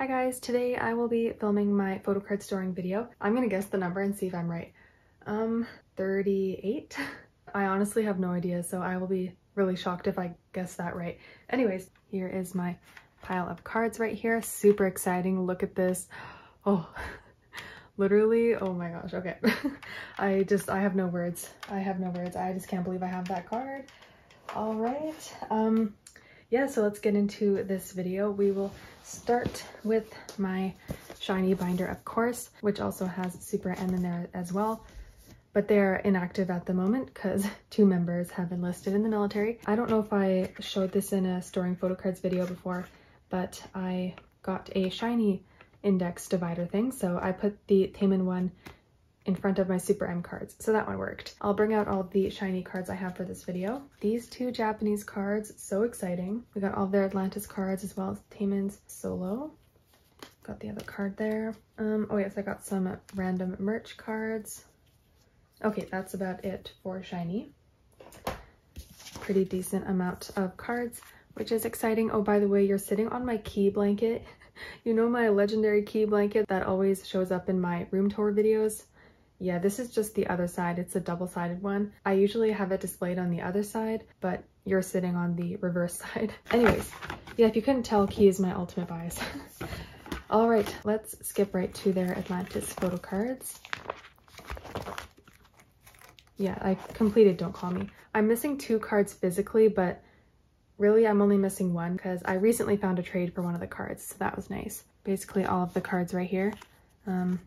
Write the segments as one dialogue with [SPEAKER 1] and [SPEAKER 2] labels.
[SPEAKER 1] Hi guys, today I will be filming my photo card storing video. I'm gonna guess the number and see if I'm right. Um, 38? I honestly have no idea, so I will be really shocked if I guess that right. Anyways, here is my pile of cards right here. Super exciting, look at this. Oh, literally, oh my gosh, okay. I just, I have no words. I have no words. I just can't believe I have that card. All right, um, yeah, so let's get into this video. We will start with my SHINee binder, of course, which also has Super M in there as well. But they're inactive at the moment because two members have enlisted in the military. I don't know if I showed this in a storing photo cards video before, but I got a SHINee index divider thing. So I put the Taemin one in front of my Super M cards. So that one worked. I'll bring out all the SHINee cards I have for this video. These two Japanese cards, so exciting. We got all their Atlantis cards as well as Taemin's solo. Got the other card there. Um, oh yes, I got some random merch cards. Okay, that's about it for SHINee. Pretty decent amount of cards, which is exciting. Oh, by the way, you're sitting on my key blanket. You know my legendary key blanket that always shows up in my room tour videos? Yeah, this is just the other side. It's a double-sided one. I usually have it displayed on the other side, but you're sitting on the reverse side. Anyways, yeah, if you couldn't tell, Key is my ultimate bias. All right, let's skip right to their Atlantis photo cards. Yeah, I completed Don't Call Me. I'm missing two cards physically, but really I'm only missing one because I recently found a trade for one of the cards, so that was nice. Basically all of the cards right here. Um,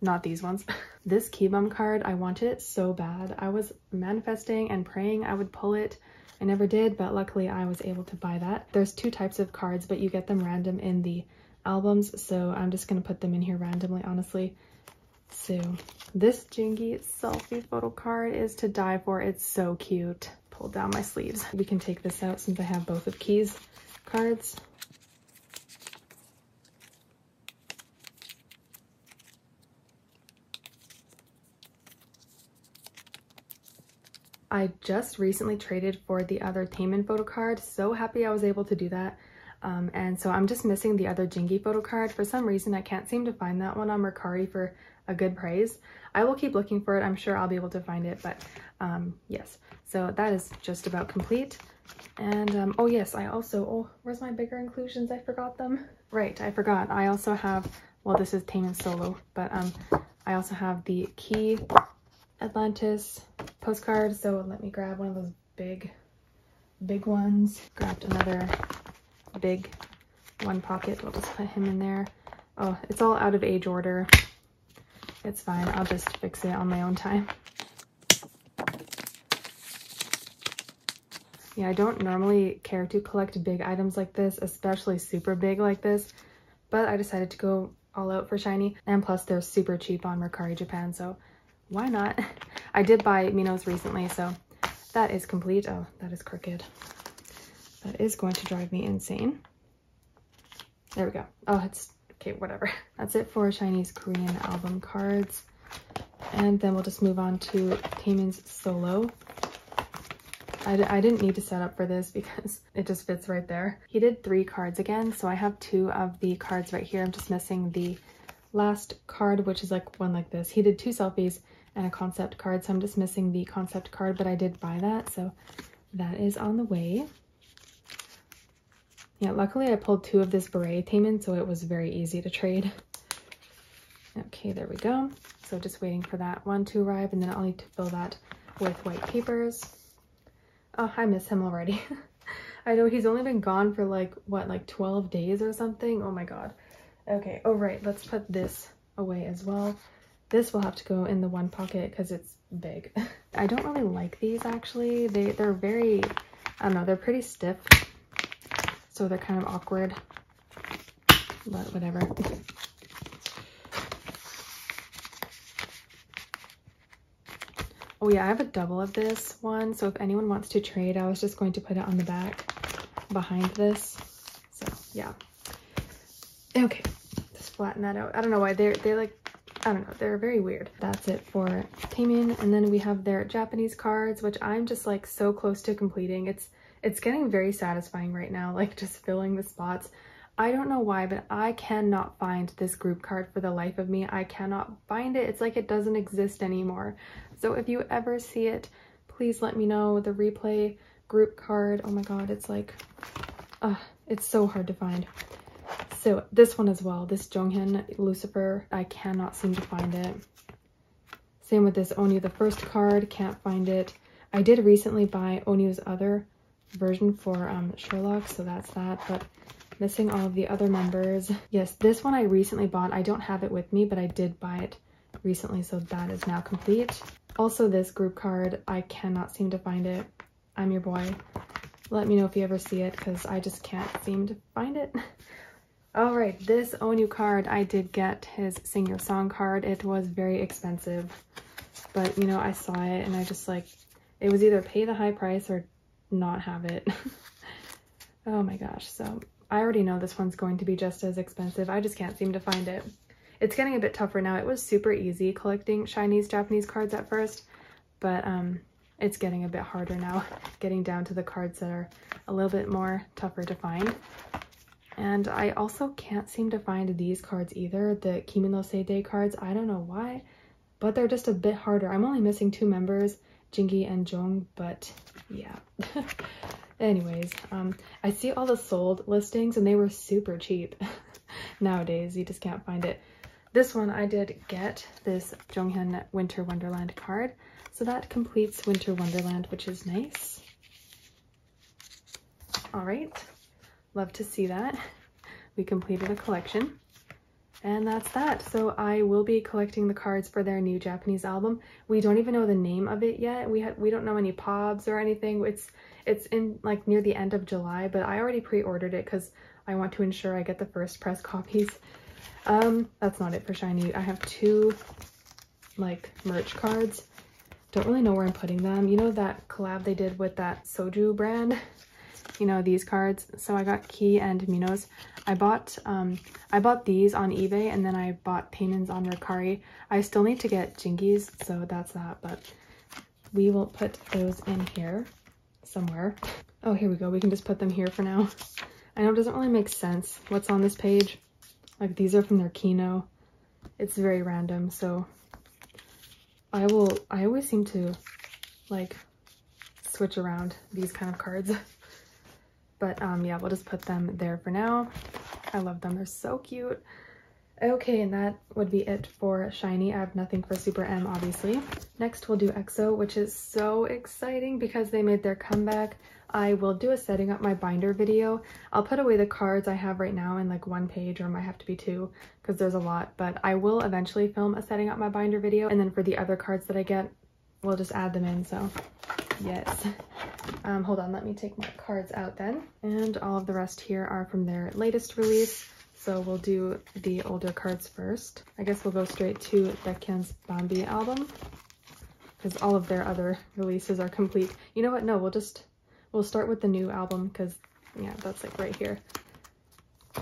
[SPEAKER 1] not these ones. this Kibum card, I wanted it so bad. I was manifesting and praying I would pull it. I never did, but luckily I was able to buy that. There's two types of cards, but you get them random in the albums, so I'm just gonna put them in here randomly, honestly. So this Jinki selfie photo card is to die for. It's so cute. Pull down my sleeves. We can take this out since I have both of Key's cards. I just recently traded for the other Taemin photo card. So happy I was able to do that. Um, and so I'm just missing the other Jinki photo card. For some reason, I can't seem to find that one on Mercari for a good price. I will keep looking for it. I'm sure I'll be able to find it, but um, yes. So that is just about complete. And um, oh yes, I also, oh, where's my bigger inclusions? I forgot them. Right, I forgot. I also have, well, this is Taemin Solo, but um, I also have the Key Atlantis postcard. So let me grab one of those big, big ones. Grabbed another big one pocket. We'll just put him in there. Oh, it's all out of age order. It's fine. I'll just fix it on my own time. Yeah, I don't normally care to collect big items like this, especially super big like this, but I decided to go all out for SHINee. And plus they're super cheap on Mercari Japan, so why not? I did buy Minho's recently, so that is complete. Oh, that is crooked. That is going to drive me insane. There we go. Oh, it's okay, whatever. That's it for SHINee Korean album cards. And then we'll just move on to Taemin's solo. I d I didn't need to set up for this because it just fits right there. He did three cards again, so I have two of the cards right here. I'm just missing the last card, which is like one like this. He did two selfies and a concept card. So I'm just missing the concept card, but I did buy that. So that is on the way. Yeah, luckily I pulled two of this beret Taemin, so it was very easy to trade. Okay, there we go. So just waiting for that one to arrive, and then I'll need to fill that with white papers. Oh, I miss him already. I know he's only been gone for like, what, like 12 days or something? Oh my god. Okay, oh right, let's put this away as well. This will have to go in the one pocket because it's big. I don't really like these actually. They, they're very, I don't know, they're pretty stiff. So they're kind of awkward, but whatever. Oh yeah, I have a double of this one. So if anyone wants to trade, I was just going to put it on the back behind this. So yeah. Okay, just flatten that out. I don't know why they're, they're like I don't know, they're very weird. That's it for Taemin. And then we have their Japanese cards, which I'm just like so close to completing. It's it's getting very satisfying right now, like just filling the spots. I don't know why, but I cannot find this group card for the life of me. I cannot find it. It's like it doesn't exist anymore. So if you ever see it, please let me know. The replay group card, oh my god, it's like, uh, it's so hard to find. So this one as well, this Jonghyun Lucifer, I cannot seem to find it. Same with this Onyu, the first card, can't find it. I did recently buy Onyu's other version for um, Sherlock, so that's that, but missing all of the other members. Yes, this one I recently bought. I don't have it with me, but I did buy it recently, so that is now complete. Also, this group card, I cannot seem to find it. I'm your boy. Let me know if you ever see it, because I just can't seem to find it. All right, this Onyu card, I did get his Sing Your Song card. It was very expensive, but, you know, I saw it, and I just, like, it was either pay the high price or not have it. oh my gosh, so I already know this one's going to be just as expensive. I just can't seem to find it. It's getting a bit tougher now. It was super easy collecting SHINee Japanese cards at first, but um, it's getting a bit harder now, getting down to the cards that are a little bit more tougher to find. And I also can't seem to find these cards either, the Kimi no Seide cards. I don't know why, but they're just a bit harder. I'm only missing two members, Jinki and Jong, but yeah. Anyways, um, I see all the sold listings and they were super cheap. Nowadays, you just can't find it. This one I did get this Jonghyun Winter Wonderland card. So that completes Winter Wonderland, which is nice. All right, love to see that. We completed a collection. And that's that. So I will be collecting the cards for their new Japanese album. We don't even know the name of it yet. We we don't know any pobs or anything. It's it's in like near the end of July, but I already pre-ordered it because I want to ensure I get the first press copies. Um, that's not it for SHINee. I have two like merch cards. Don't really know where I'm putting them. You know that collab they did with that soju brand? You know, these cards. So I got Key and Minho's. I bought um I bought these on eBay and then I bought Taemin's on Mercari. I still need to get Jinki's, so that's that, but we will put those in here somewhere. Oh, here we go. We can just put them here for now. I know it doesn't really make sense what's on this page. Like these are from their Kino. It's very random, so I will, I always seem to like switch around these kind of cards. But um, yeah, we'll just put them there for now. I love them. They're so cute. Okay, and that would be it for SHINee. I have nothing for Super M, obviously. Next, we'll do EXO, which is so exciting because they made their comeback. I will do a setting up my binder video. I'll put away the cards I have right now in like one page or it might have to be two because there's a lot, but I will eventually film a setting up my binder video. And then for the other cards that I get, we'll just add them in, so yes. Um, hold on, let me take my cards out then. And all of the rest here are from their latest release. So we'll do the older cards first. I guess we'll go straight to Baekhyun's Bambi album because all of their other releases are complete. You know what? No, we'll just, we'll start with the new album because yeah, that's like right here.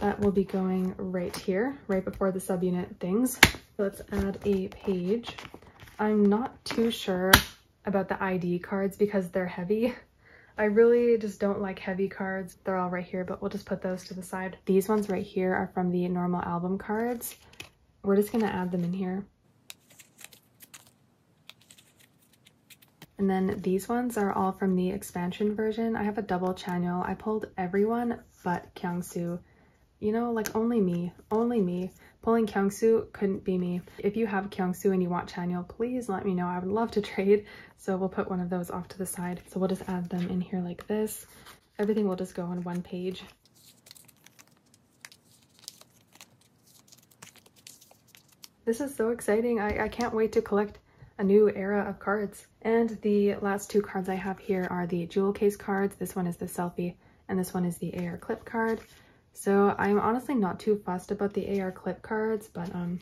[SPEAKER 1] That will be going right here, right before the subunit things. Let's add a page. I'm not too sure about the ID cards because they're heavy. I really just don't like heavy cards. They're all right here, but we'll just put those to the side. These ones right here are from the normal album cards. We're just gonna add them in here. And then these ones are all from the expansion version. I have a double Chanyeol. I pulled everyone but Kyungsoo. You know, like only me, only me. Pulling Kyungsoo couldn't be me. If you have Kyungsoo and you want Chanyeol, please let me know. I would love to trade. So we'll put one of those off to the side. So we'll just add them in here like this. Everything will just go on one page. This is so exciting. I, I can't wait to collect a new era of cards. And the last two cards I have here are the jewel case cards. This one is the selfie and this one is the AR clip card. So I'm honestly not too fussed about the AR clip cards, but um,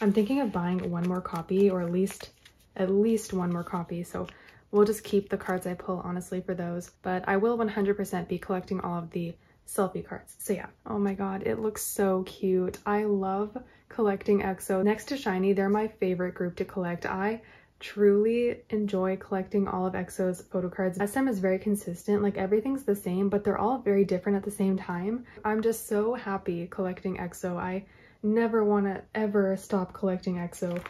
[SPEAKER 1] I'm thinking of buying one more copy or at least at least one more copy. So we'll just keep the cards I pull honestly for those, but I will 100% be collecting all of the selfie cards. So yeah, oh my god, it looks so cute. I love collecting EXO. Next to SHINee, they're my favorite group to collect. I truly enjoy collecting all of EXO's photo cards. SM is very consistent, like everything's the same, but they're all very different at the same time. I'm just so happy collecting EXO. I never want to ever stop collecting EXO.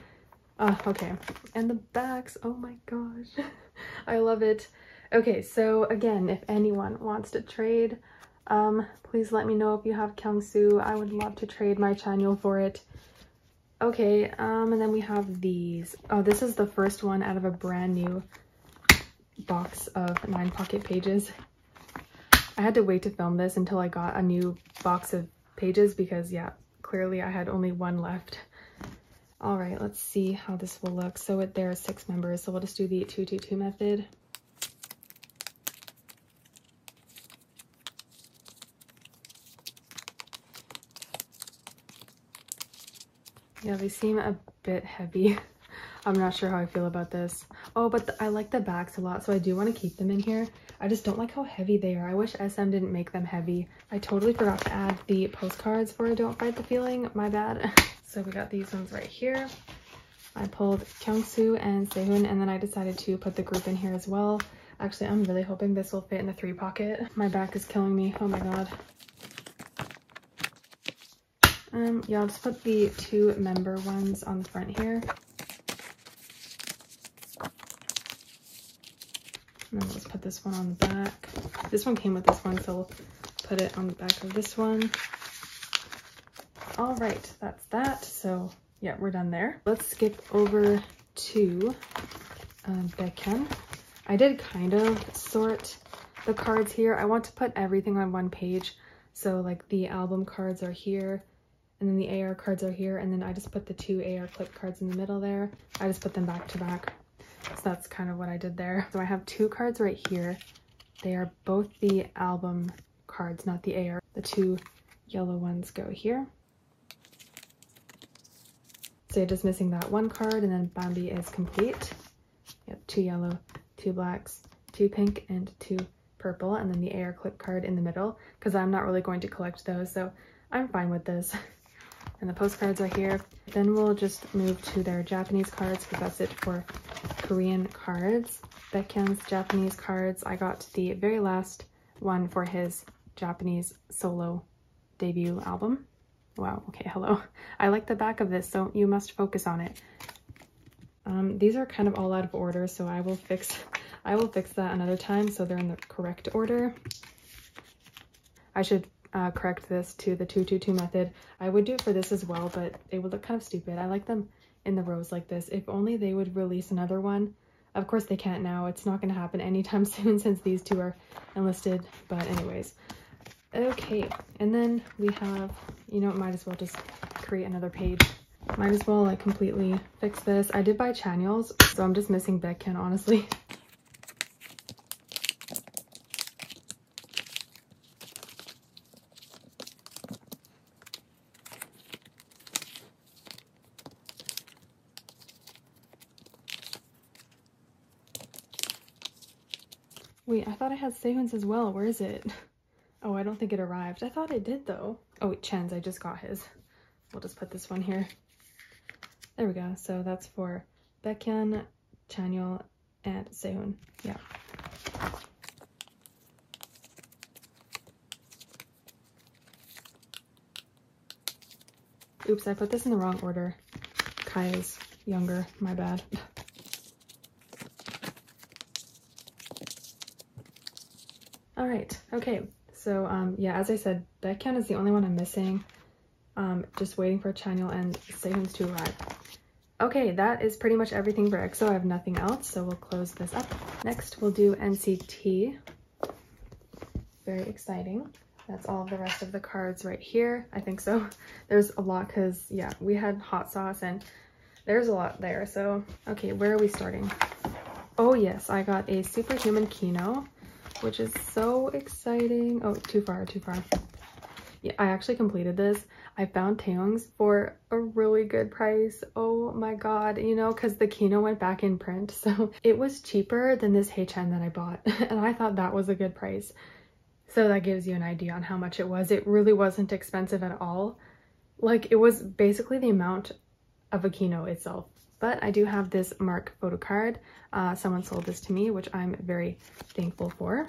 [SPEAKER 1] Uh, okay, and the backs, oh my gosh, I love it. Okay, so again, if anyone wants to trade, um, please let me know if you have Kyungsoo. I would love to trade my Chanyeol for it. Okay, um, and then we have these. Oh, this is the first one out of a brand new box of nine pocket pages. I had to wait to film this until I got a new box of pages because yeah, clearly I had only one left. All right, let's see how this will look. So it, there are six members, so we'll just do the 222 method. Yeah, they seem a bit heavy. I'm not sure how I feel about this. Oh, but the, I like the backs a lot, so I do want to keep them in here. I just don't like how heavy they are. I wish SM didn't make them heavy. I totally forgot to add the postcards for I Don't Fight the Feeling. My bad. so we got these ones right here. I pulled Kyungsoo and Sehun, and then I decided to put the group in here as well. Actually, I'm really hoping this will fit in the three pocket. My back is killing me. Oh my god. Um, yeah, I'll just put the two member ones on the front here. And then let's put this one on the back. This one came with this one, so we'll put it on the back of this one. All right, that's that. So yeah, we're done there. Let's skip over to um, Baekhyun. I did kind of sort the cards here. I want to put everything on one page. So like the album cards are here, and then the AR cards are here and then I just put the two AR clip cards in the middle there. I just put them back to back. So that's kind of what I did there. So I have two cards right here. They are both the album cards, not the AR. The two yellow ones go here. So you're just missing that one card and then Bambi is complete. Yep, two yellow, two blacks, two pink, and two purple, and then the AR clip card in the middle because I'm not really going to collect those, so I'm fine with this. and the postcards are here. Then we'll just move to their Japanese cards because that's it for Korean cards. Baekhyun's Japanese cards, I got the very last one for his Japanese solo debut album. Wow, okay, hello. I like the back of this, so you must focus on it. Um, these are kind of all out of order, so I will fix I will fix that another time so they're in the correct order. I should uh, correct this to the 222 method. I would do it for this as well, but it would look kind of stupid. I like them in the rows like this. If only they would release another one. Of course they can't now. It's not going to happen anytime soon since these two are enlisted. But anyways. Okay, and then we have, you know, might as well just create another page. Might as well like completely fix this. I did buy Chanyeol's, so I'm just missing Baekhyun, honestly. Had Sehun's as well. Where is it? Oh, I don't think it arrived. I thought it did though. Oh wait, Chen's, I just got his. We'll just put this one here. There we go. So that's for Baekhyun, Chanyeol, and Sehun. Yeah. Oops, I put this in the wrong order. Kai is younger, my bad. All right, okay. So um, yeah, as I said, Baekhyun is the only one I'm missing. Um, just waiting for Chanyeol and Sehun's to arrive. Okay, that is pretty much everything for EXO. I have nothing else, so we'll close this up. Next, we'll do NCT. Very exciting. That's all the rest of the cards right here. I think so. There's a lot because, yeah, we had hot sauce and there's a lot there. So, okay, where are we starting? Oh, yes, I got a Superhuman Kino which is so exciting. Oh, too far, too far. Yeah, I actually completed this. I found Taeyong's for a really good price. Oh my god, you know, because the Kino went back in print. So it was cheaper than this Haechan that I bought. and I thought that was a good price. So that gives you an idea on how much it was. It really wasn't expensive at all. Like it was basically the amount of a Kino itself. But I do have this Mark photo card. Uh, someone sold this to me, which I'm very thankful for.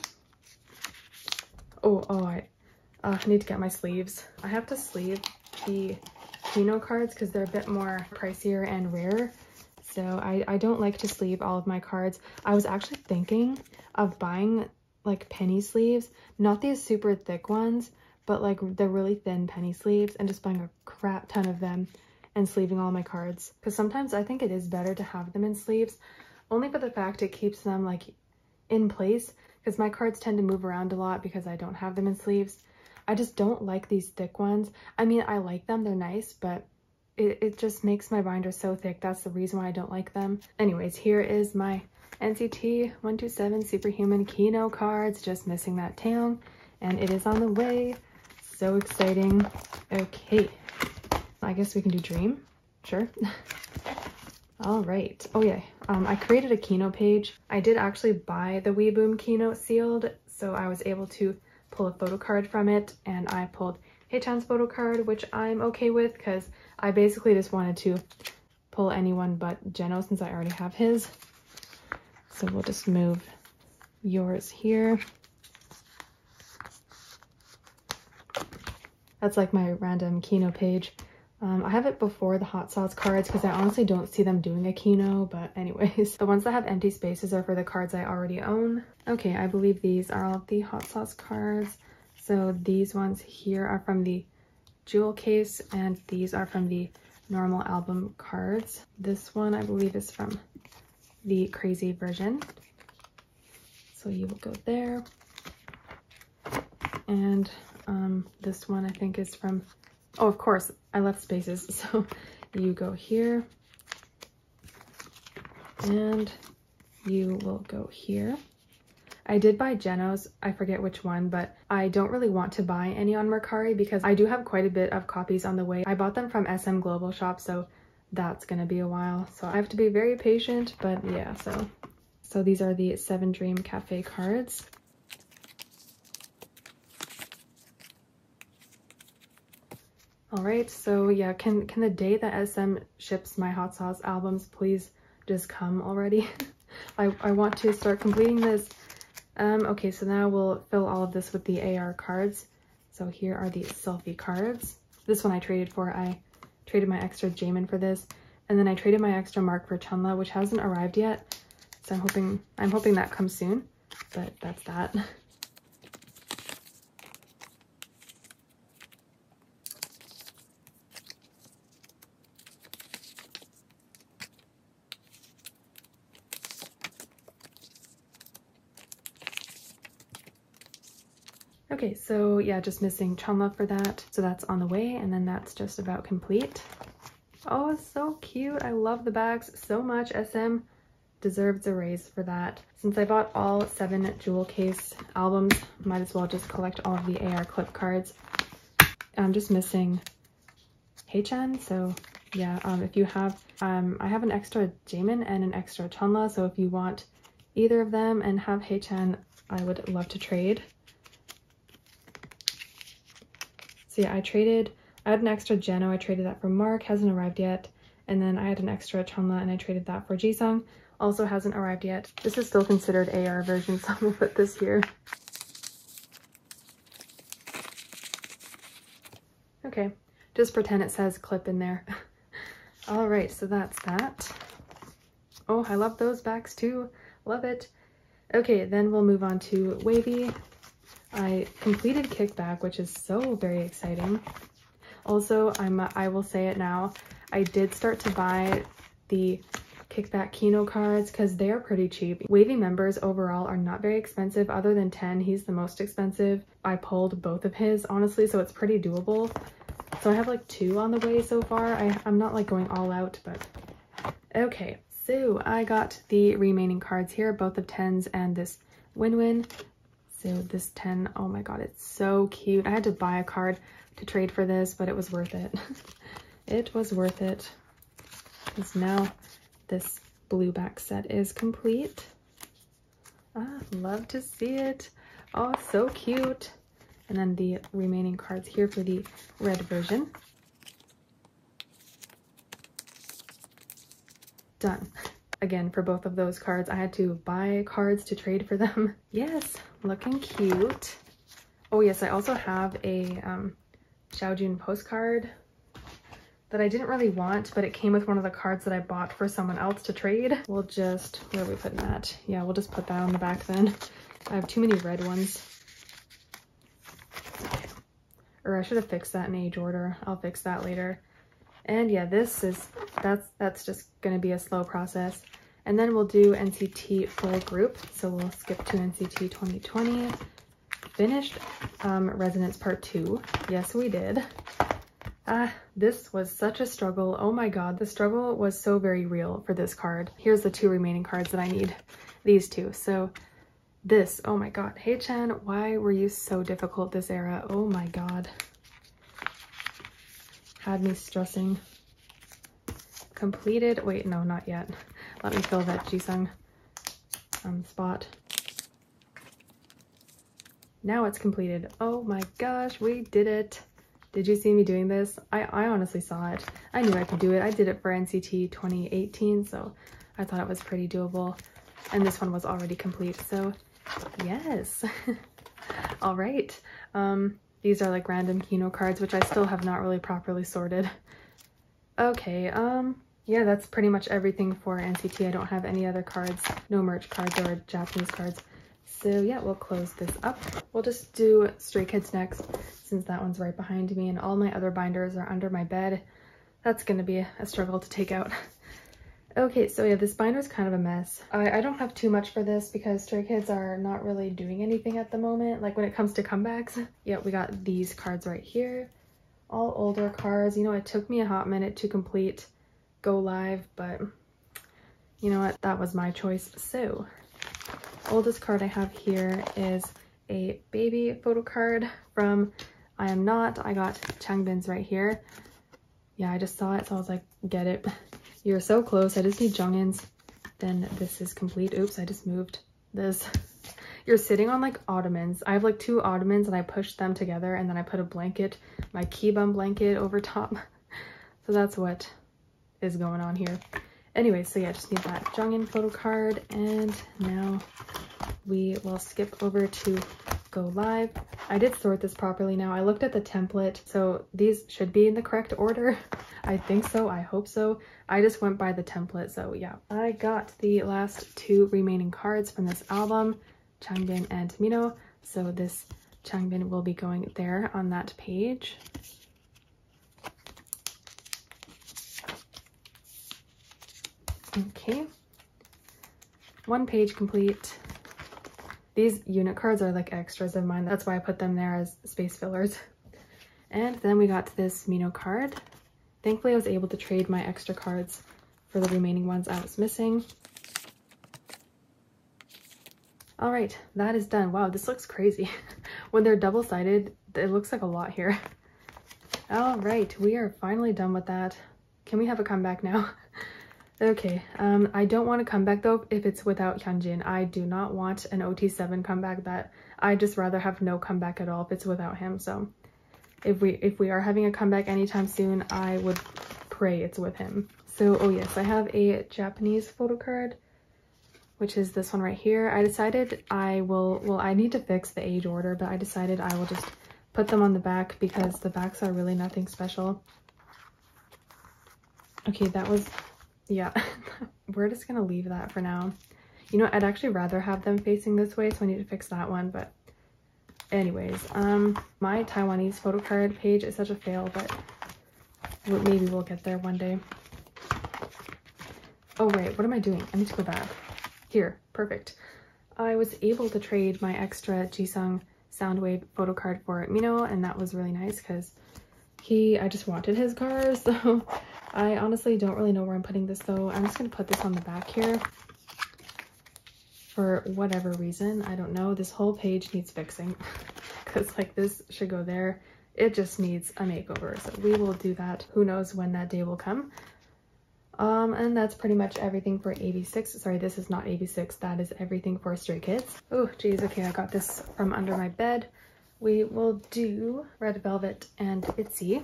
[SPEAKER 1] Oh, oh, I, uh, I need to get my sleeves. I have to sleeve the Kino cards because they're a bit more pricier and rare. So I, I don't like to sleeve all of my cards. I was actually thinking of buying like penny sleeves, not these super thick ones, but like the really thin penny sleeves and just buying a crap ton of them and sleeving all my cards. Because sometimes I think it is better to have them in sleeves, only for the fact it keeps them like in place because my cards tend to move around a lot because I don't have them in sleeves. I just don't like these thick ones. I mean, I like them, they're nice, but it, it just makes my binder so thick. That's the reason why I don't like them. Anyways, here is my NCT 127 Superhuman Kino cards, just missing that Taeil, and it is on the way. So exciting. Okay, I guess we can do Dream. Sure. All right. Oh yeah, um, I created a Kino page. I did actually buy the We Boom Kino sealed, so I was able to pull a photo card from it, and I pulled Haechan's photo card, which I'm okay with because I basically just wanted to pull anyone but Jeno since I already have his. So we'll just move yours here. That's like my random Kino page. Um, I have it before the hot sauce cards because I honestly don't see them doing a Kino, but anyways. The ones that have empty spaces are for the cards I already own. Okay, I believe these are all the hot sauce cards. So these ones here are from the jewel case and these are from the normal album cards. This one I believe is from the crazy version. So you will go there. And um, this one I think is from, oh, of course, I left spaces. So you go here and you will go here. I did buy Jeno's, I forget which one, but I don't really want to buy any on Mercari because I do have quite a bit of copies on the way. I bought them from SM Global Shop, so that's gonna be a while. So I have to be very patient, but yeah, so. So these are the Seven Dream Cafe cards. All right, so yeah, can, can the day that SM ships my hot sauce albums please just come already? I, I want to start completing this. Um, okay, so now we'll fill all of this with the AR cards. So here are the selfie cards. This one I traded for. I traded my extra Jaemin for this. And then I traded my extra mark for Chenle, which hasn't arrived yet. So I'm hoping I'm hoping that comes soon. But that's that. Okay, so yeah, just missing Chenle for that. So that's on the way, and then that's just about complete. Oh, so cute. I love the bags so much. SM deserves a raise for that. Since I bought all seven jewel case albums, might as well just collect all of the AR clip cards. I'm just missing Haechan, so yeah, um, if you have, um, I have an extra Jaemin and an extra Chenle, so if you want either of them and have Haechan, I would love to trade. So yeah, I traded, I had an extra Jeno, I traded that for Mark, hasn't arrived yet. And then I had an extra Chenle and I traded that for Jisung, also hasn't arrived yet. This is still considered AR version, so I'm gonna put this here. Okay, just pretend it says clip in there. All right, so that's that. Oh, I love those backs too. Love it. Okay, then we'll move on to WayV. I completed Kickback, which is so very exciting. Also, I'm I will say it now, I did start to buy the Kickback Kino cards because they are pretty cheap. WayV members overall are not very expensive other than 10. He's the most expensive. I pulled both of his, honestly, so it's pretty doable. So I have like two on the way so far. I, I'm not like going all out, but okay. So I got the remaining cards here, both of 10s and this WinWin. This 10, oh my god, it's so cute. I had to buy a card to trade for this, but it was worth it. it was worth it. Because now this blue back set is complete. Ah, love to see it. Oh, so cute. And then the remaining cards here for the red version. done. Again, for both of those cards, I had to buy cards to trade for them. yes, looking cute. Oh yes, I also have a um, Xiaojun postcard that I didn't really want, but it came with one of the cards that I bought for someone else to trade. We'll just, where are we putting that? Yeah, we'll just put that on the back then. I have too many red ones. Or I should have fixed that in age order. I'll fix that later. And yeah, this is, that's, that's just gonna be a slow process. And then we'll do NCT full group. So we'll skip to NCT 2020. Finished um, Resonance Part 2. Yes, we did. Ah, this was such a struggle. Oh my god, the struggle was so very real for this card. Here's the two remaining cards that I need. These two. So this, oh my god. Haechan, why were you so difficult this era? Oh my god. Had me stressing. Completed, wait, no, not yet. Let me fill that Jisung um, spot. Now it's completed. Oh my gosh, we did it. Did you see me doing this? I, I honestly saw it. I knew I could do it. I did it for NCT 2018, so I thought it was pretty doable. And this one was already complete, so yes. All right. Um, these are like random Kino cards, which I still have not really properly sorted. Okay, um, yeah, that's pretty much everything for NCT. I don't have any other cards, no merch cards or Japanese cards. So yeah, we'll close this up. We'll just do Stray Kids next since that one's right behind me and all my other binders are under my bed. That's gonna be a struggle to take out. okay, so yeah, this binder is kind of a mess. I, I don't have too much for this because Stray Kids are not really doing anything at the moment. Like when it comes to comebacks. yeah, we got these cards right here. All older cards. You know, it took me a hot minute to complete Go Live, but you know what? That was my choice. So oldest card I have here is a baby photo card from I Am Not. I got Changbin's right here. Yeah, I just saw it, so I was like, get it. You're so close. I just need Jonghyun's. Then this is complete. Oops, I just moved this. You're sitting on like ottomans. I have like two ottomans and I pushed them together and then I put a blanket, my Kibum blanket over top. So that's what is going on here. Anyway, so yeah, just need that Jonghyun photo card and now we will skip over to go live. I did sort this properly now. I looked at the template, so these should be in the correct order. I think so, I hope so. I just went by the template, so yeah. I got the last two remaining cards from this album, Changbin and Mino. So this Changbin will be going there on that page. Okay, one page complete. These unit cards are like extras of mine. That's why I put them there as space fillers. And then we got this Mino card. Thankfully, I was able to trade my extra cards for the remaining ones I was missing. All right, that is done. Wow, this looks crazy. when they're double-sided, it looks like a lot here. All right, we are finally done with that. Can we have a comeback now? Okay, um, I don't want to come back though if it's without Hyunjin. I do not want an OT7 comeback that I just rather have no comeback at all if it's without him. So if we if we are having a comeback anytime soon, I would pray it's with him. So, oh yes, I have a Japanese photo card, which is this one right here. I decided I will, well, I need to fix the age order, but I decided I will just put them on the back because the backs are really nothing special. Okay, that was yeah, we're just gonna leave that for now. You know, I'd actually rather have them facing this way, so I need to fix that one, but anyways, um, my Taiwanese photo card page is such a fail, but maybe we'll get there one day. Oh, wait, what am I doing? I need to go back. Here, perfect. I was able to trade my extra Jisung Soundwave photo card for Mino, and that was really nice because he, I just wanted his car, so I honestly don't really know where I'm putting this though. I'm just to put this on the back here for whatever reason. I don't know. This whole page needs fixing because like this should go there. It just needs a makeover. So we will do that. Who knows when that day will come. Um, and that's pretty much everything for AB6. Sorry, this is not AB6. That is everything for Stray Kids. Oh, geez. Okay, I got this from under my bed. We will do Red Velvet and Itzy.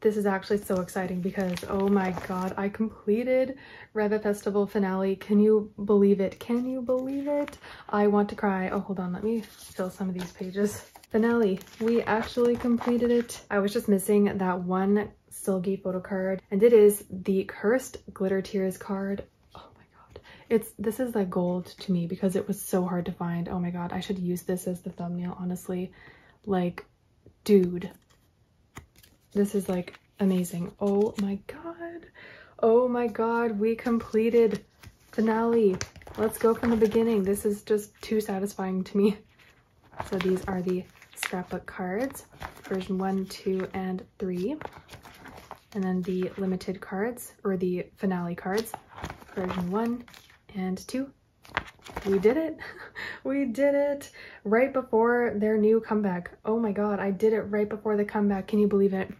[SPEAKER 1] this is actually so exciting because oh my god, I completed ReVe Festival finale. Can you believe it? Can you believe it? I want to cry. Oh, hold on, let me fill some of these pages. Finale, we actually completed it. I was just missing that one Seulgi photo card and it is the Cursed Glitter Tears card. It's this is like gold to me because it was so hard to find. Oh my god, I should use this as the thumbnail, honestly. Like, dude, this is like amazing. Oh my god. Oh my god, we completed finale. Let's go from the beginning. This is just too satisfying to me. So these are the scrapbook cards, version 1, 2, and 3. And then the limited cards, or the finale cards, version 1 and 2. We did it. we did it right before their new comeback. Oh my god, I did it right before the comeback. Can you believe it?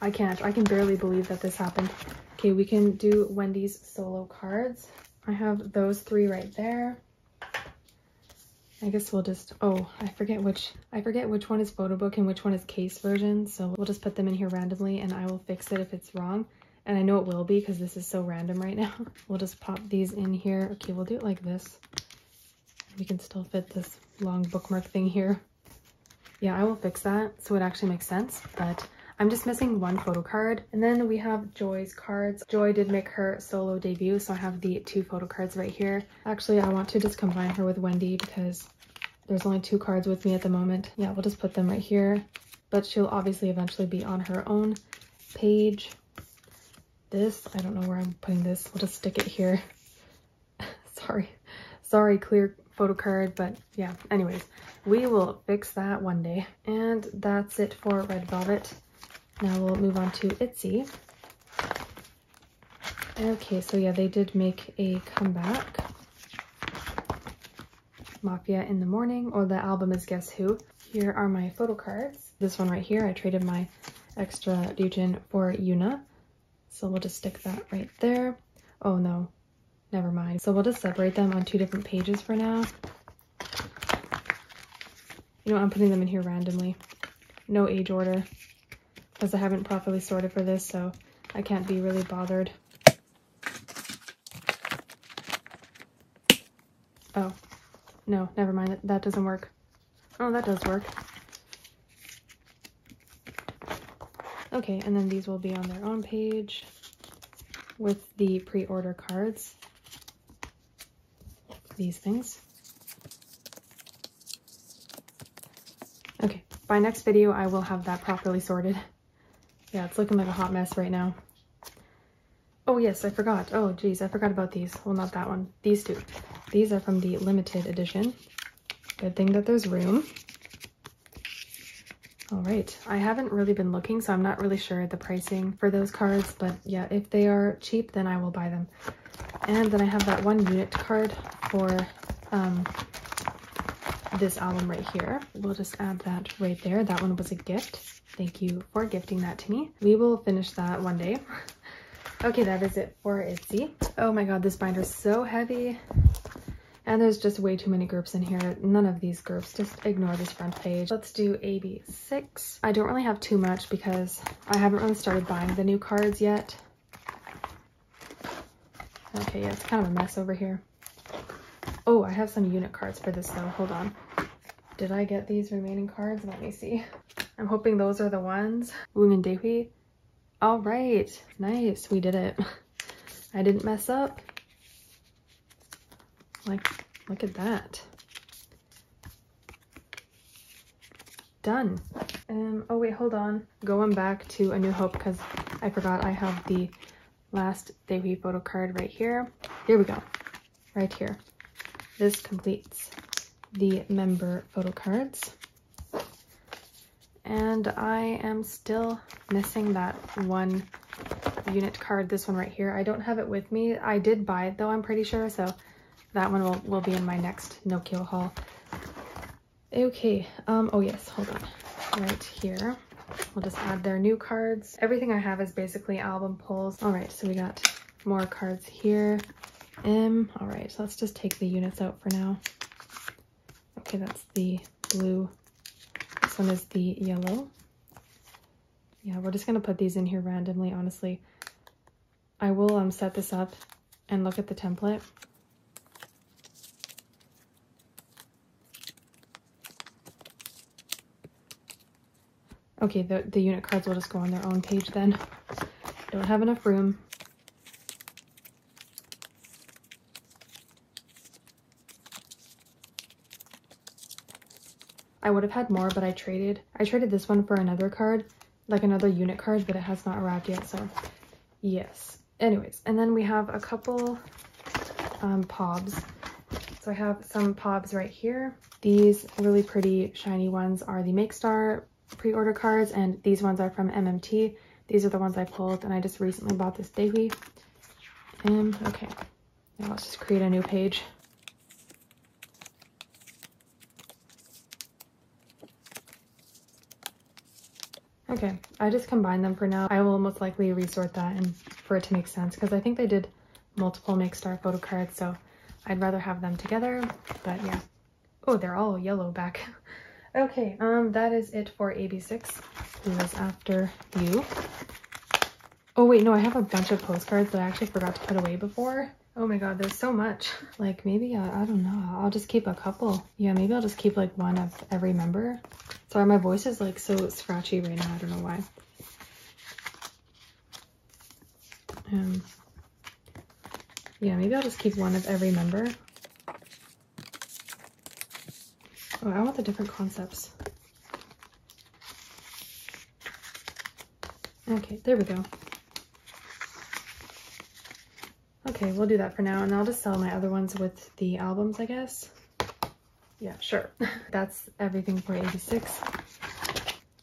[SPEAKER 1] I can't. I can barely believe that this happened. Okay, we can do Wendy's solo cards. I have those three right there. I guess we'll just, oh, I forget which, I forget which one is photo book and which one is case version. So we'll just put them in here randomly and I will fix it if it's wrong. And I know it will be because this is so random right now. We'll just pop these in here. Okay, we'll do it like this. We can still fit this long bookmark thing here. Yeah, I will fix that so it actually makes sense. But I'm just missing one photo card. And then we have Joy's cards. Joy did make her solo debut, so I have the two photo cards right here. Actually, I want to just combine her with Wendy because there's only two cards with me at the moment. Yeah, we'll just put them right here. But she'll obviously eventually be on her own page. This, I don't know where I'm putting this. We'll just stick it here. Sorry. Sorry, clear photo card, but yeah, anyways, we will fix that one day. And that's it for Red Velvet. Now we'll move on to Itzy. Okay, so yeah, they did make a comeback. Mafia in the Morning, or the album is Guess Who. Here are my photo cards. This one right here, I traded my extra Ryujin for Yuna. So we'll just stick that right there. Oh no, never mind. So we'll just separate them on two different pages for now. You know, I'm putting them in here randomly. No age order because I haven't properly sorted for this, so I can't be really bothered. Oh, no, never mind. That, doesn't work. Oh, that does work. Okay, and then these will be on their own page with the pre-order cards. These things. Okay, by next video, I will have that properly sorted. Yeah, it's looking like a hot mess right now. Oh yes, I forgot. Oh geez, I forgot about these. Well, not that one. These two. These are from the limited edition. Good thing that there's room. All right, I haven't really been looking, so I'm not really sure the pricing for those cards, but yeah, if they are cheap, then I will buy them. And then I have that one unit card for um, this album right here. We'll just add that right there. That one was a gift. Thank you for gifting that to me. We will finish that one day. okay, that is it for Itzy. Oh my god, this binder is so heavy. And there's just way too many groups in here. None of these groups. Just ignore this front page. Let's do AB6. I don't really have too much because I haven't really started buying the new cards yet. Okay, yeah, it's kind of a mess over here. Oh, I have some unit cards for this though. Hold on. Did I get these remaining cards? Let me see. I'm hoping those are the ones. Woong and Daehui. All right, nice, we did it. I didn't mess up. Like, look at that. Done. Um, oh wait, hold on. Going back to A New Hope because I forgot I have the last Daehui photo card right here. Here we go, right here. This completes the member photo cards and I am still missing that one unit card, this one right here. I don't have it with me. I did buy it though, I'm pretty sure, so that one will, will be in my next Nokyo haul. Okay, um, oh yes, hold on. Right here, we'll just add their new cards. Everything I have is basically album pulls. All right, so we got more cards here. M, all right, so let's just take the units out for now. Okay, that's the blue this one is the yellow. Yeah, we're just gonna put these in here randomly, honestly. I will um, set this up and look at the template. Okay, the, the unit cards will just go on their own page then. Don't have enough room. I would have had more, but I traded. I traded this one for another card, like another unit card, but it has not arrived yet, so yes. Anyways, and then we have a couple um, pobs. So I have some pobs right here. These really pretty shiny ones are the Makestar pre-order cards, and these ones are from MMT. These are the ones I pulled, and I just recently bought this Daehwi. And okay, now let's just create a new page. Okay, I just combined them for now. I will most likely resort that and for it to make sense because I think they did multiple Makestar photo cards, so I'd rather have them together, but yeah. Oh, they're all yellow back. okay, um, that is it for AB6, who is after you. Oh wait, no, I have a bunch of postcards that I actually forgot to put away before. Oh my god, there's so much. Like maybe, uh, I don't know, I'll just keep a couple. Yeah, maybe I'll just keep like one of every member. Sorry, my voice is like so scratchy right now. I don't know why. Um, yeah, maybe I'll just keep one of every member. Oh, I want the different concepts. Okay, there we go. Okay, we'll do that for now, and I'll just sell my other ones with the albums, I guess yeah, sure. That's everything for 86.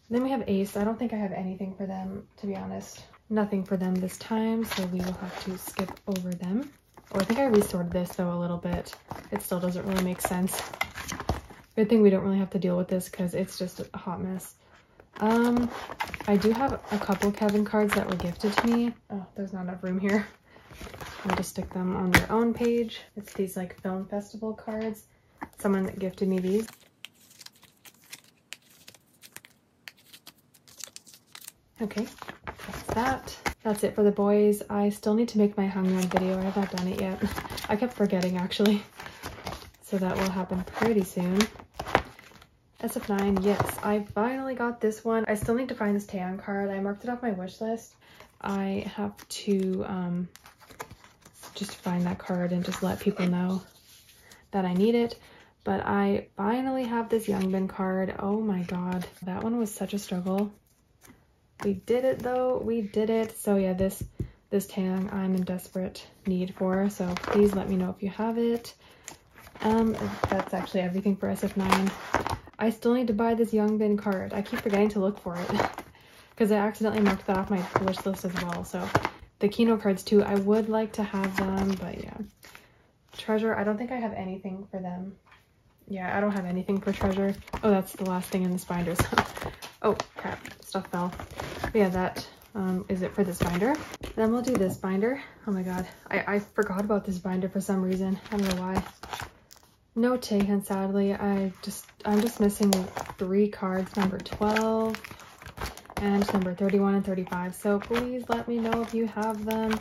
[SPEAKER 1] Then we have Ace. I don't think I have anything for them, to be honest. Nothing for them this time, so we will have to skip over them. Oh, I think I restored this, though, a little bit. It still doesn't really make sense. Good thing we don't really have to deal with this because it's just a hot mess. Um, I do have a couple Kevin cards that were gifted to me. Oh, there's not enough room here. I'll just stick them on their own page. It's these like film festival cards someone gifted me these. Okay, that's that. That's it for the boys. I still need to make my Hangyang video. I have not done it yet. I kept forgetting actually. So that will happen pretty soon. SF9, yes, I finally got this one. I still need to find this Taeyang card. I marked it off my wish list. I have to um, just find that card and just let people know that I need it. But I finally have this Youngbin card. Oh my god, that one was such a struggle. We did it though, we did it. So yeah, this this Taeyang I'm in desperate need for, so please let me know if you have it. Um, that's actually everything for SF9. I still need to buy this Youngbin card. I keep forgetting to look for it because I accidentally marked that off my wish list as well. So the Kino cards too, I would like to have them, but yeah. Treasure, I don't think I have anything for them yeah, I don't have anything for treasure. Oh, that's the last thing in this binder. So. oh, crap. Stuff fell. But yeah, that um, is it for this binder. Then we'll do this binder. Oh my god. I, I forgot about this binder for some reason. I don't know why. No Taehyun, sadly. I just, I'm just missing three cards. Number 12 and number 31 and 35. So please let me know if you have them.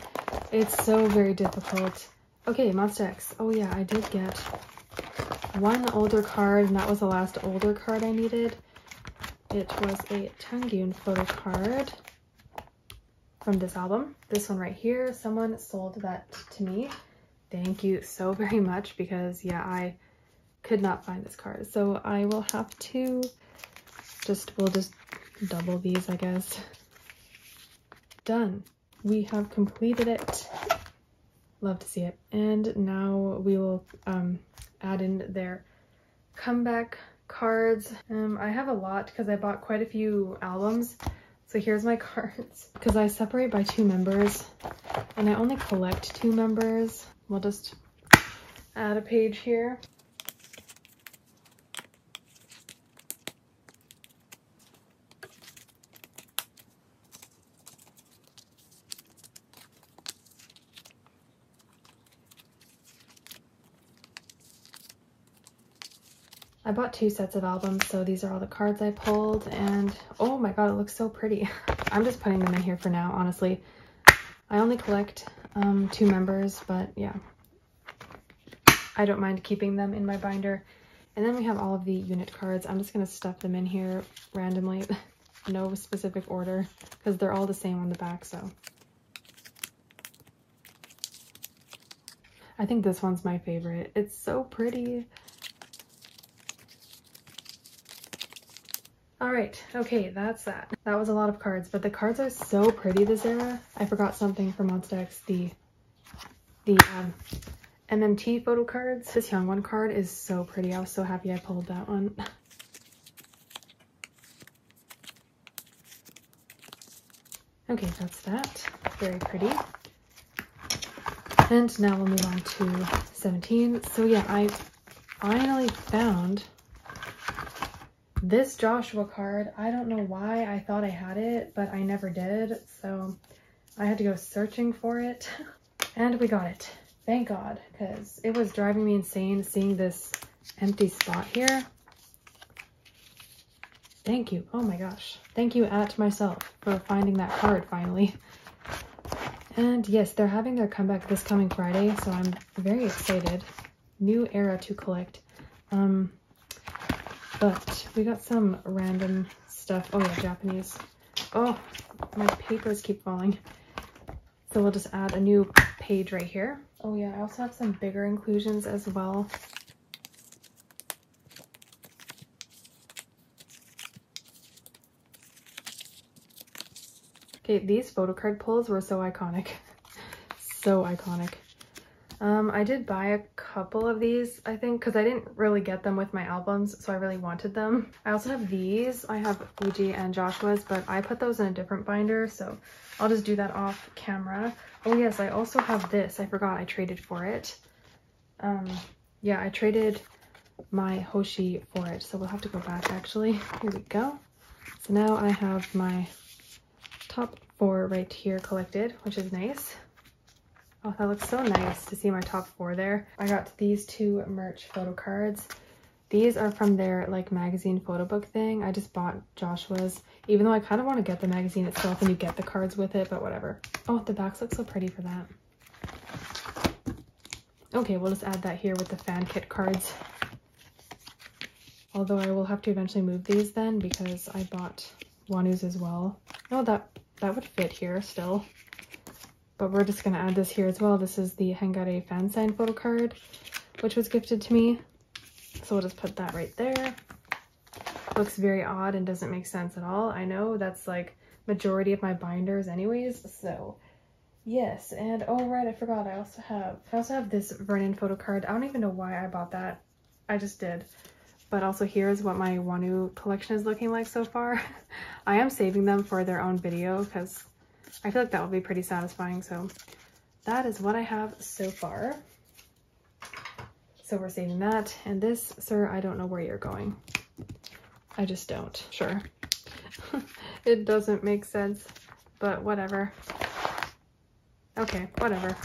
[SPEAKER 1] It's so very difficult. Okay, Monsta X. Oh yeah, I did get one older card, and that was the last older card I needed. It was a Tangyun photo card from this album. This one right here, someone sold that to me. Thank you so very much because yeah, I could not find this card. So I will have to just, we'll just double these, I guess. Done. We have completed it. Love to see it. And now we will um, add in their comeback cards. Um, I have a lot because I bought quite a few albums. So here's my cards. Because I separate by two members and I only collect two members. We'll just add a page here. I bought two sets of albums, so these are all the cards I pulled, and oh my god, it looks so pretty. I'm just putting them in here for now, honestly. I only collect um, two members, but yeah. I don't mind keeping them in my binder. And then we have all of the unit cards. I'm just going to stuff them in here randomly. no specific order because they're all the same on the back, so. I think this one's my favorite. It's so pretty. All right, okay, that's that. That was a lot of cards, but the cards are so pretty this era. I forgot something from X, the, the um, MMT photo cards. This young one card is so pretty. I was so happy I pulled that one. Okay, that's that. Very pretty. And now we'll move on to 17. So yeah, I finally found this Joshua card. I don't know why I thought I had it, but I never did. So I had to go searching for it and we got it. Thank God, because it was driving me insane seeing this empty spot here. Thank you. Oh my gosh. Thank you at myself for finding that card finally. And yes, they're having their comeback this coming Friday, so I'm very excited. New era to collect. Um, but we got some random stuff. Oh yeah, Japanese. Oh, my papers keep falling. So we'll just add a new page right here. Oh yeah, I also have some bigger inclusions as well. Okay, these photo card pulls were so iconic. so iconic. Um, I did buy a couple of these, I think, because I didn't really get them with my albums, so I really wanted them. I also have these. I have Woozi and Joshua's, but I put those in a different binder, so I'll just do that off camera. Oh yes, I also have this. I forgot I traded for it. Um, yeah, I traded my Hoshi for it, so we'll have to go back actually. Here we go. So now I have my top four right here collected, which is nice. Oh, that looks so nice to see my top four there. I got these two merch photo cards. These are from their like magazine photo book thing. I just bought Joshua's, even though I kind of want to get the magazine itself and you get the cards with it, but whatever. Oh, the backs look so pretty for that. Okay, we'll just add that here with the fan kit cards. Although I will have to eventually move these then because I bought Wonwoo's as well. Oh, that that would fit here still. But we're just going to add this here as well. This is the Hengare fan sign photo card, which was gifted to me. So we'll just put that right there. Looks very odd and doesn't make sense at all. I know that's like majority of my binders anyways. So yes. And oh, right. I forgot. I also have, I also have this Vernon photo card. I don't even know why I bought that. I just did but also here's what my Wonwoo collection is looking like so far. I am saving them for their own video because I feel like that will be pretty satisfying. So that is what I have so far. So we're saving that. And this, sir, I don't know where you're going. I just don't. Sure. it doesn't make sense, but whatever. Okay, whatever.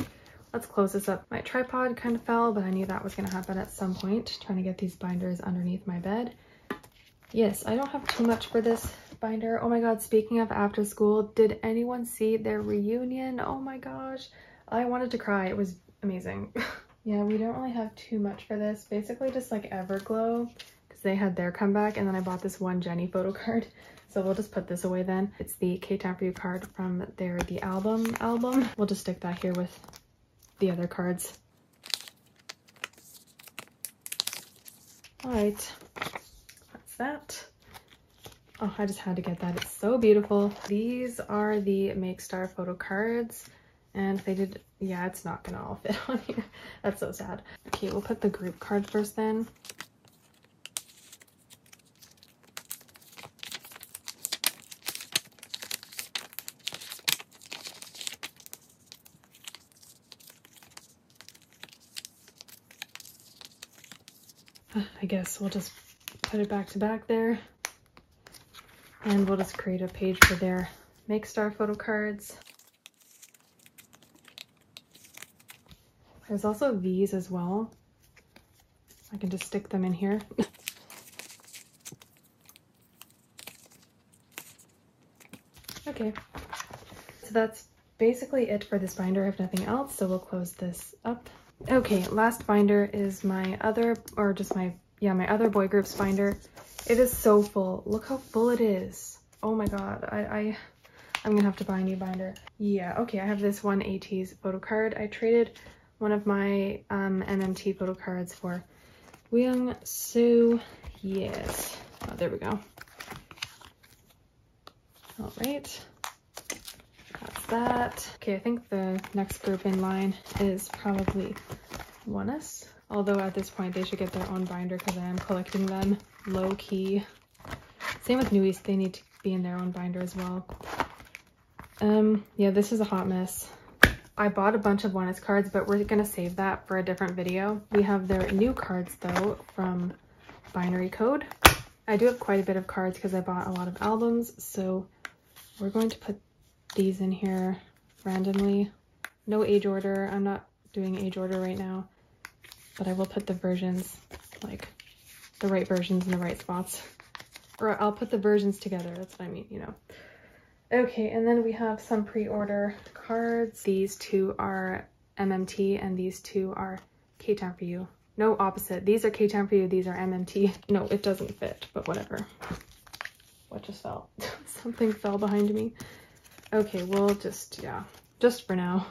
[SPEAKER 1] Let's close this up. My tripod kind of fell, but I knew that was going to happen at some point, trying to get these binders underneath my bed. Yes, I don't have too much for this binder. Oh my god, speaking of after school, did anyone see their reunion? Oh my gosh, I wanted to cry. It was amazing. yeah, we don't really have too much for this. Basically just like Everglow, because they had their comeback, and then I bought this one Jennie photo card. So we'll just put this away then. It's the K-Town For You card from their The Album album. We'll just stick that here with the other cards. All right, that's that. Oh, I just had to get that. It's so beautiful. These are the Makestar photo cards. And they did, yeah, it's not gonna all fit on here. That's so sad. Okay, we'll put the group card first then. I guess we'll just put it back to back there. And we'll just create a page for their Makestar photo cards. There's also these as well. I can just stick them in here. Okay. So that's basically it for this binder. I have nothing else, so we'll close this up. Okay, last binder is my other, or just my, yeah, my other boy groups binder. It is so full. Look how full it is. Oh my god, I, I, I'm gonna have to buy a new binder. Yeah, okay, I have this one ATEEZ photo card. I traded one of my um, MMT photo cards for Wooyoung So, yes. Oh, there we go. All right, that's that. Okay, I think the next group in line is probably ONEUS. Although at this point they should get their own binder because I am collecting them low key. Same with NU'EST, they need to be in their own binder as well. Um, yeah, this is a hot mess. I bought a bunch of ONEUS cards, but we're gonna save that for a different video. We have their new cards though from Binary Code. I do have quite a bit of cards because I bought a lot of albums, so we're going to put these in here randomly. No age order. I'm not doing age order right now, but I will put the versions, like the right versions in the right spots. Or I'll put the versions together. That's what I mean, you know. Okay, and then we have some pre-order cards. These two are MMT and these two are K-Town for You. No, opposite. These are K-Town for You, these are MMT. No, it doesn't fit, but whatever. What just fell? Something fell behind me. Okay, we'll just, yeah, just for now.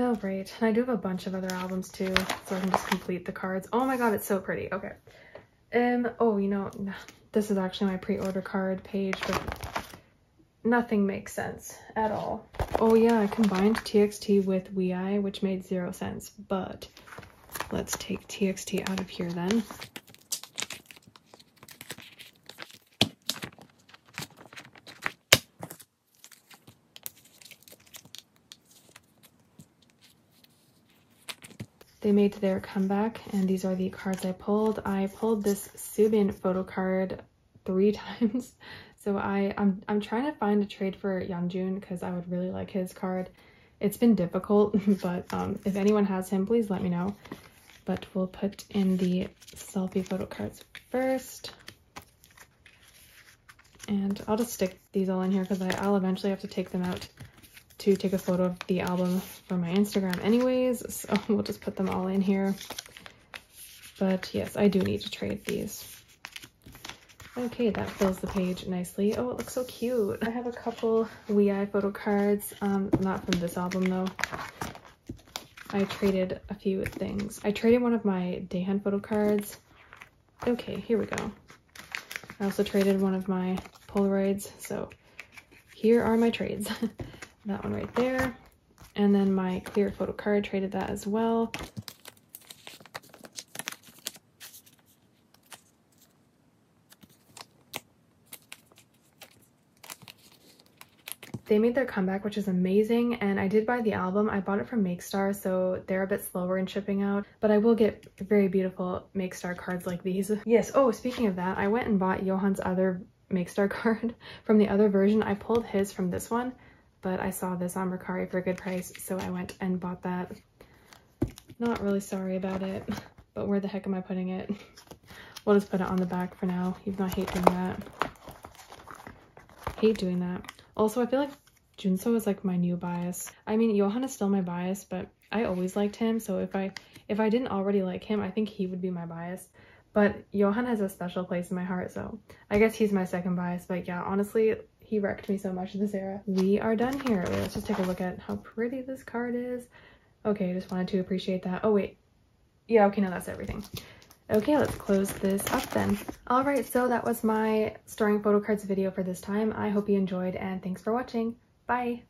[SPEAKER 1] Oh, great. And I do have a bunch of other albums too, so I can just complete the cards. Oh my god, it's so pretty. Okay. Um, oh, you know, this is actually my pre-order card page, but nothing makes sense at all. Oh yeah, I combined TXT with WEi, which made zero sense, but let's take TXT out of here then. They made their comeback and these are the cards I pulled. I pulled this Soobin photo card three times. So I, I'm, I'm trying to find a trade for Yeonjun because I would really like his card. It's been difficult, but um, if anyone has him, please let me know. But we'll put in the selfie photo cards first. And I'll just stick these all in here because I'll eventually have to take them out to take a photo of the album for my Instagram anyways, so we'll just put them all in here. But yes, I do need to trade these. Okay, that fills the page nicely. Oh, it looks so cute. I have a couple WEi photo cards, um, not from this album though. I traded a few things. I traded one of my Daehan photo cards. Okay, here we go. I also traded one of my Polaroids, so here are my trades. that one right there. And then my clear photo card, traded that as well. They made their comeback, which is amazing, and I did buy the album. I bought it from Makestar, so they're a bit slower in shipping out, but I will get very beautiful Makestar cards like these. Yes, oh, speaking of that, I went and bought Yohan's other Makestar card from the other version. I pulled his from this one, but I saw this on Mercari for a good price, so I went and bought that. Not really sorry about it, but where the heck am I putting it? We'll just put it on the back for now, even though I hate doing that. Hate doing that. Also, I feel like Junseo is like my new bias. I mean, Yohan is still my bias, but I always liked him, so if I if I didn't already like him, I think he would be my bias. But Yohan has a special place in my heart, so I guess he's my second bias. But yeah, honestly, he wrecked me so much in this era. We are done here. Let's just take a look at how pretty this card is. Okay, I just wanted to appreciate that. Oh, wait. Yeah, okay, no, that's everything. Okay, let's close this up then. All right, so that was my storing photo cards video for this time. I hope you enjoyed and thanks for watching. Bye.